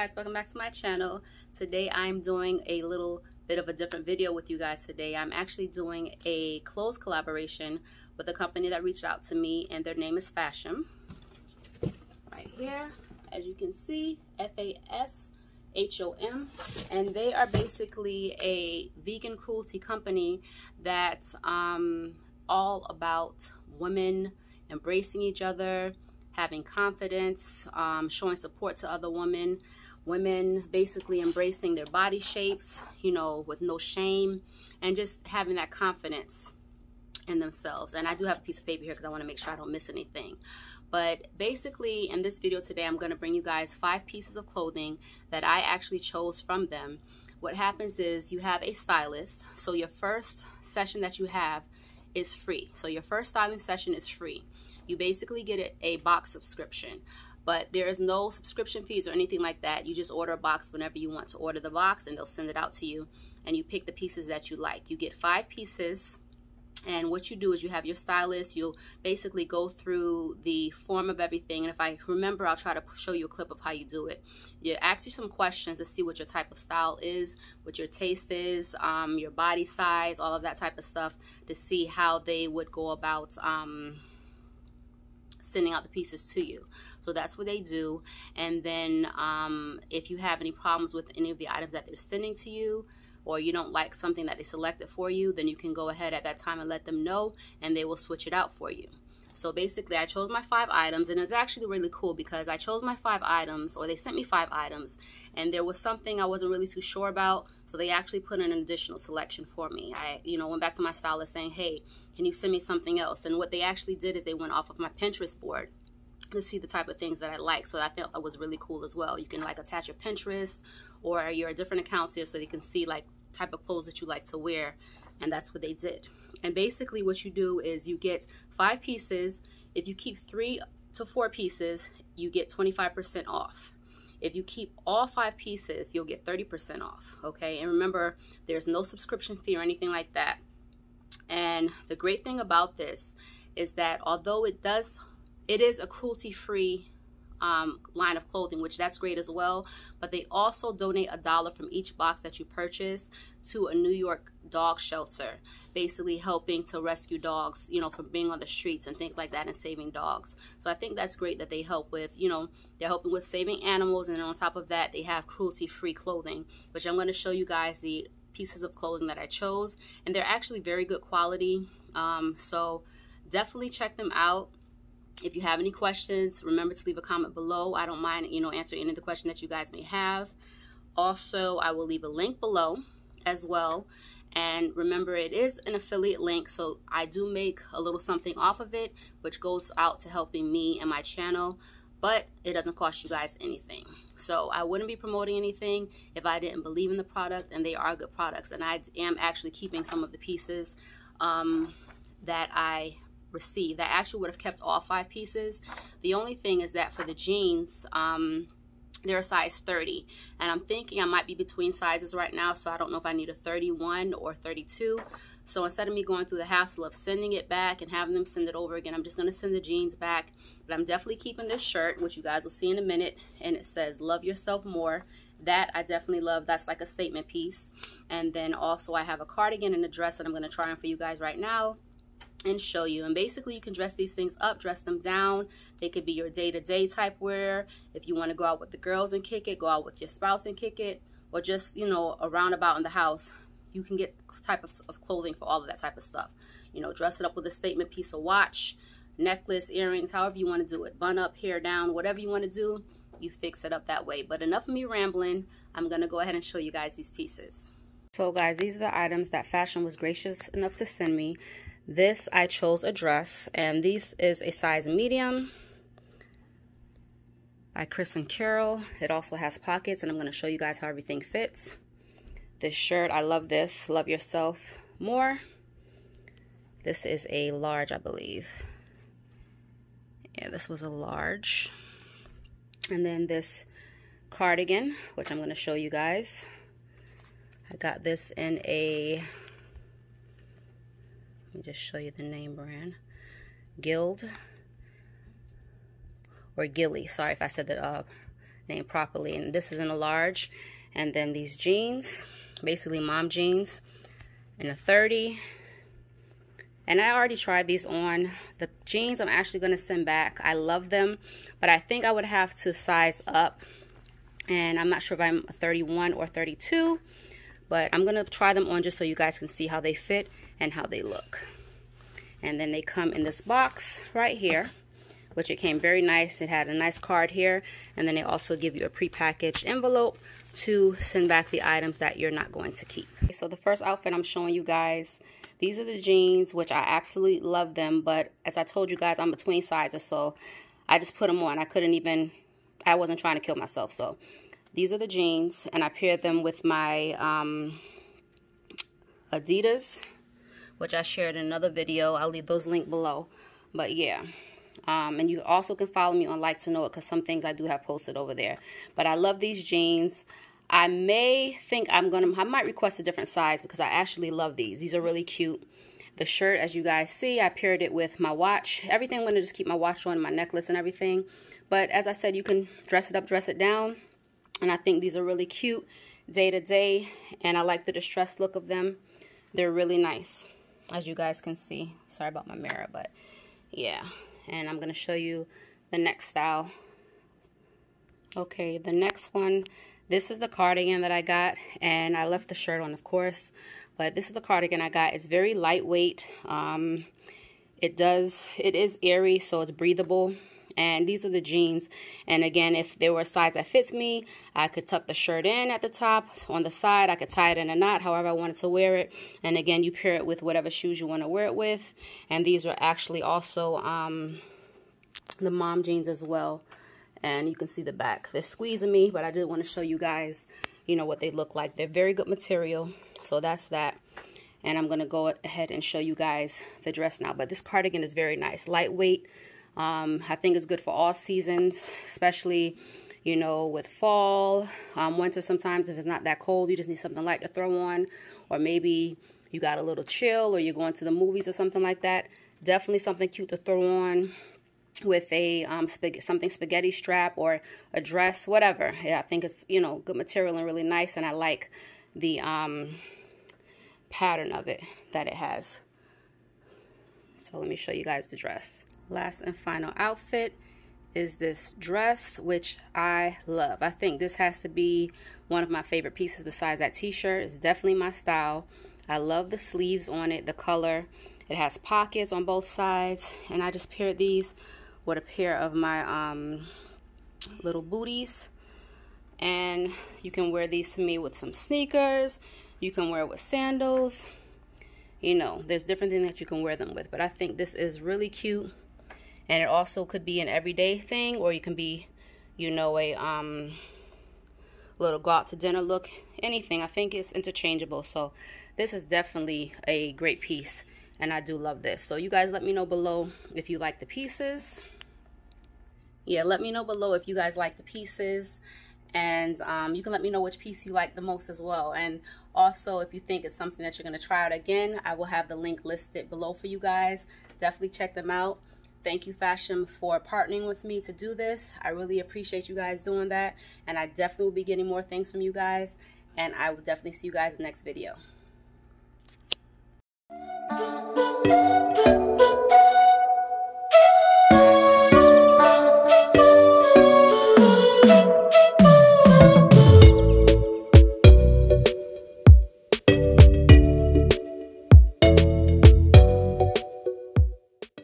guys welcome back to my channel. Today I'm doing a little bit of a different video with you guys today. I'm actually doing a close collaboration with a company that reached out to me and their name is Fashom. right here as you can see F-A-S-H-O-M and they are basically a vegan cruelty company that's um, all about women embracing each other having confidence, um, showing support to other women, women basically embracing their body shapes, you know, with no shame and just having that confidence in themselves. And I do have a piece of paper here because I want to make sure I don't miss anything. But basically in this video today, I'm going to bring you guys five pieces of clothing that I actually chose from them. What happens is you have a stylist. So your first session that you have is free. So your first styling session is free. You basically get a box subscription but there is no subscription fees or anything like that. You just order a box whenever you want to order the box and they'll send it out to you and you pick the pieces that you like. You get five pieces and what you do is you have your stylist you'll basically go through the form of everything and if I remember I'll try to show you a clip of how you do it you ask you some questions to see what your type of style is what your taste is um, your body size all of that type of stuff to see how they would go about um, sending out the pieces to you. So that's what they do. And then um, if you have any problems with any of the items that they're sending to you, or you don't like something that they selected for you, then you can go ahead at that time and let them know and they will switch it out for you. So basically, I chose my five items, and it's actually really cool because I chose my five items, or they sent me five items, and there was something I wasn't really too sure about, so they actually put in an additional selection for me. I, you know, went back to my stylist saying, hey, can you send me something else? And what they actually did is they went off of my Pinterest board to see the type of things that I like. So I felt that was really cool as well. You can like attach your Pinterest or your different accounts here so they can see like type of clothes that you like to wear. And that's what they did. And basically what you do is you get five pieces. If you keep three to four pieces, you get 25% off. If you keep all five pieces, you'll get 30% off, okay? And remember, there's no subscription fee or anything like that. And the great thing about this is that although it does, it is a cruelty-free um, line of clothing, which that's great as well. But they also donate a dollar from each box that you purchase to a New York dog shelter, basically helping to rescue dogs, you know, from being on the streets and things like that and saving dogs. So I think that's great that they help with, you know, they're helping with saving animals. And on top of that, they have cruelty-free clothing, which I'm going to show you guys the pieces of clothing that I chose. And they're actually very good quality. Um, so definitely check them out if you have any questions, remember to leave a comment below. I don't mind, you know, answering any of the questions that you guys may have. Also, I will leave a link below as well. And remember, it is an affiliate link, so I do make a little something off of it, which goes out to helping me and my channel, but it doesn't cost you guys anything. So I wouldn't be promoting anything if I didn't believe in the product, and they are good products. And I am actually keeping some of the pieces um, that I received. I actually would have kept all five pieces. The only thing is that for the jeans, um, they're a size 30 and I'm thinking I might be between sizes right now so I don't know if I need a 31 or 32 so instead of me going through the hassle of sending it back and having them send it over again I'm just going to send the jeans back. But I'm definitely keeping this shirt which you guys will see in a minute and it says love yourself more. That I definitely love. That's like a statement piece. And then also I have a cardigan and a dress that I'm going to try on for you guys right now and show you. And basically, you can dress these things up, dress them down. They could be your day-to-day -day type wear. If you want to go out with the girls and kick it, go out with your spouse and kick it. Or just, you know, around about in the house. You can get type of, of clothing for all of that type of stuff. You know, dress it up with a statement piece of watch, necklace, earrings, however you want to do it. Bun up, hair down, whatever you want to do, you fix it up that way. But enough of me rambling. I'm going to go ahead and show you guys these pieces. So guys, these are the items that Fashom was gracious enough to send me. This, I chose a dress, and this is a size medium by Chris and Carol. It also has pockets, and I'm going to show you guys how everything fits. This shirt, I love this. Love yourself more. This is a large, I believe. Yeah, this was a large. And then this cardigan, which I'm going to show you guys. I got this in a, me just show you the name brand, Guild, or Gilly, sorry if I said the uh, name properly. And this is in a large. And then these jeans, basically mom jeans, in a 30. And I already tried these on. The jeans I'm actually going to send back. I love them, but I think I would have to size up. And I'm not sure if I'm 31 or 32, but I'm going to try them on just so you guys can see how they fit and how they look. And then they come in this box right here, which it came very nice. It had a nice card here, and then they also give you a prepackaged envelope to send back the items that you're not going to keep. So the first outfit I'm showing you guys these are the jeans, which I absolutely love them. But as I told you guys, I'm between sizes. So I just put them on. I couldn't even, I wasn't trying to kill myself. So these are the jeans. And I paired them with my um, Adidas, which I shared in another video. I'll leave those linked below. But yeah. Um, and you also can follow me on Like to Know It because some things I do have posted over there. But I love these jeans. I may think I'm going to, I might request a different size because I actually love these. These are really cute. The shirt, as you guys see, I paired it with my watch. Everything, I'm going to just keep my watch on, my necklace and everything. But as I said, you can dress it up, dress it down. And I think these are really cute day to day. And I like the distressed look of them. They're really nice, as you guys can see. Sorry about my mirror, but yeah. And I'm going to show you the next style. Okay, the next one this is the cardigan that I got, and I left the shirt on, of course. But this is the cardigan I got. It's very lightweight. Um, it does, it is airy, so it's breathable. And these are the jeans. And again, if there were a size that fits me, I could tuck the shirt in at the top. On the side, I could tie it in a knot, however I wanted to wear it. And again, you pair it with whatever shoes you want to wear it with. And these are actually also um, the mom jeans as well and you can see the back. They're squeezing me, but I did want to show you guys, you know, what they look like. They're very good material, so that's that. And I'm going to go ahead and show you guys the dress now. But this cardigan is very nice, lightweight. Um, I think it's good for all seasons, especially, you know, with fall, um, winter sometimes if it's not that cold, you just need something light to throw on. Or maybe you got a little chill or you're going to the movies or something like that. Definitely something cute to throw on with a um, something spaghetti strap or a dress, whatever. Yeah, I think it's, you know, good material and really nice. And I like the um, pattern of it that it has. So let me show you guys the dress. Last and final outfit is this dress, which I love. I think this has to be one of my favorite pieces besides that t-shirt. It's definitely my style. I love the sleeves on it, the color. It has pockets on both sides, and I just paired these with a pair of my um, little booties. And you can wear these to me with some sneakers. You can wear with sandals. You know, there's different things that you can wear them with. But I think this is really cute. And it also could be an everyday thing. Or you can be, you know, a um, little go out to dinner look. Anything. I think it's interchangeable. So this is definitely a great piece and I do love this. So you guys let me know below if you like the pieces. Yeah, let me know below if you guys like the pieces and um, you can let me know which piece you like the most as well. And also, if you think it's something that you're going to try out again, I will have the link listed below for you guys. Definitely check them out. Thank you, Fashom, for partnering with me to do this. I really appreciate you guys doing that. And I definitely will be getting more things from you guys. And I will definitely see you guys in the next video.